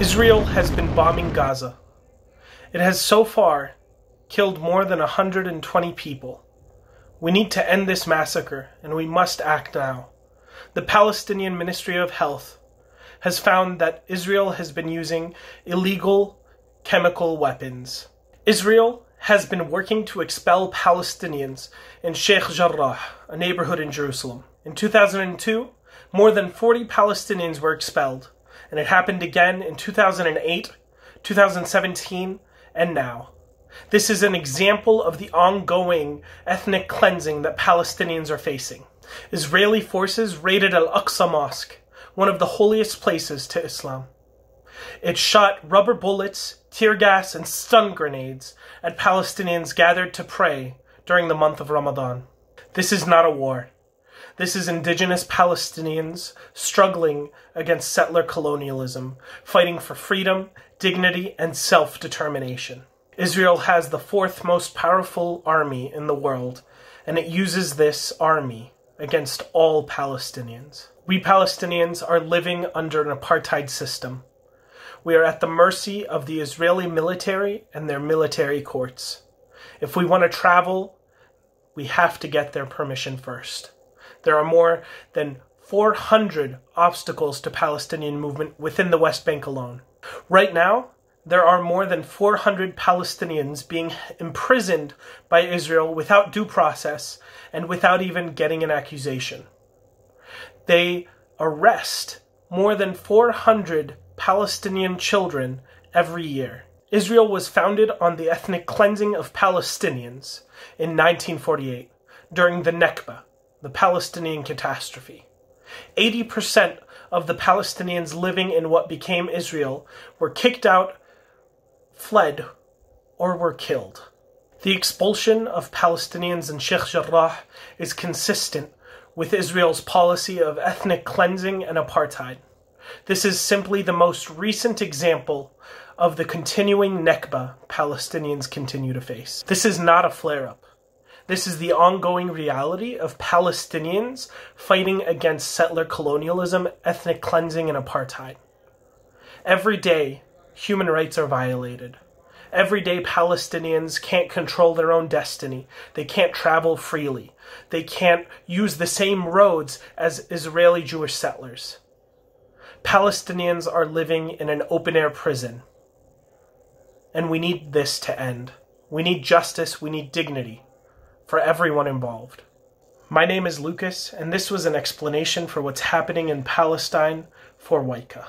Israel has been bombing Gaza. It has so far killed more than 120 people. We need to end this massacre, and we must act now. The Palestinian Ministry of Health has found that Israel has been using illegal chemical weapons. Israel has been working to expel Palestinians in Sheikh Jarrah, a neighborhood in Jerusalem. In 2002, more than 40 Palestinians were expelled and it happened again in 2008, 2017, and now. This is an example of the ongoing ethnic cleansing that Palestinians are facing. Israeli forces raided Al Aqsa Mosque, one of the holiest places to Islam. It shot rubber bullets, tear gas, and stun grenades at Palestinians gathered to pray during the month of Ramadan. This is not a war. This is indigenous Palestinians struggling against settler colonialism, fighting for freedom, dignity, and self determination. Israel has the fourth most powerful army in the world, and it uses this army against all Palestinians. We Palestinians are living under an apartheid system. We are at the mercy of the Israeli military and their military courts. If we want to travel, we have to get their permission first. There are more than 400 obstacles to Palestinian movement within the West Bank alone. Right now, there are more than 400 Palestinians being imprisoned by Israel without due process and without even getting an accusation. They arrest more than 400 Palestinian children every year. Israel was founded on the ethnic cleansing of Palestinians in 1948 during the Nakba, the Palestinian catastrophe. 80% of the Palestinians living in what became Israel were kicked out, fled, or were killed. The expulsion of Palestinians in Sheikh Jarrah is consistent with Israel's policy of ethnic cleansing and apartheid. This is simply the most recent example of the continuing Nakba Palestinians continue to face. This is not a flare up. This is the ongoing reality of Palestinians fighting against settler colonialism, ethnic cleansing, and apartheid. Every day, human rights are violated. Every day, Palestinians can't control their own destiny. They can't travel freely. They can't use the same roads as Israeli Jewish settlers. Palestinians are living in an open air prison. And we need this to end. We need justice. We need dignity for everyone involved. My name is Lucas, and this was an explanation for what's happening in Palestine for Wayka.